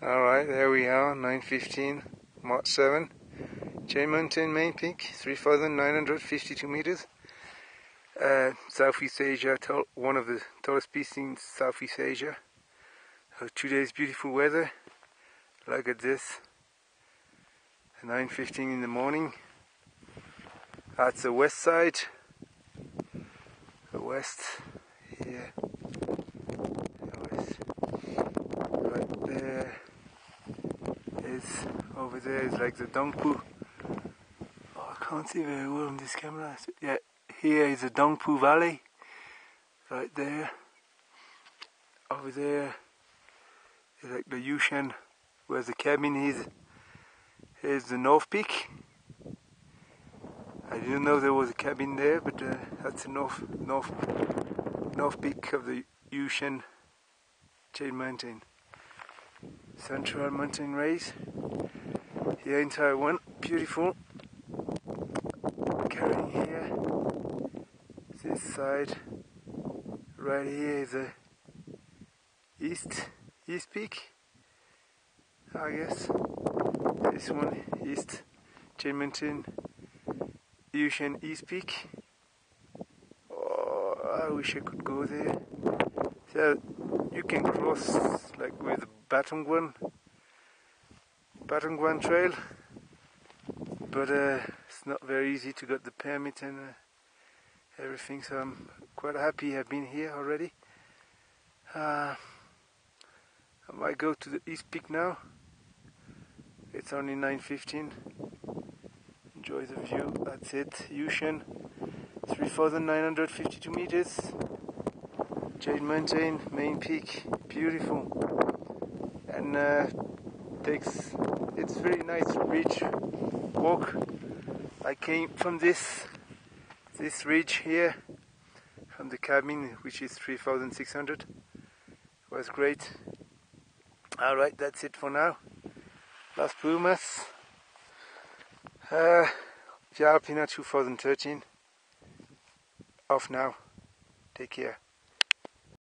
Alright, there we are, 9.15, March 7. Jade Mountain main peak, 3,952 meters. Uh, Southeast Asia, one of the tallest peaks in Southeast Asia. Uh, two days beautiful weather. Look at this. 9.15 in the morning. That's the west side. The west here. is over there is like the Dongpu. Oh, I can't see very well on this camera. Yeah, here is the Dongpu Valley, right there. Over there is like the Yushan, where the cabin is. Here's the North Peak. I didn't know there was a cabin there, but uh, that's the North North North Peak of the Yushan Jade Mountain. Central Mountain Range here in Taiwan. Beautiful. Carrying here. This side. Right here is the east east peak. I guess. This one east Jade Mountain Yushan East Peak. Oh, I wish I could go there. So you can cross like with Batongguan, Batongguan Trail, but uh, it's not very easy to get the permit and uh, everything. So I'm quite happy I've been here already. Uh, I might go to the East Peak now. It's only 9.15. Enjoy the view. That's it. Yushan, 3,952 meters. Jade Mountain, main peak. Beautiful and uh, takes it's very nice ridge walk. I came from this this ridge here from the cabin which is 3600 was great. Alright that's it for now. Las Plumas. Uh, Via Alpina 2013 off now. Take care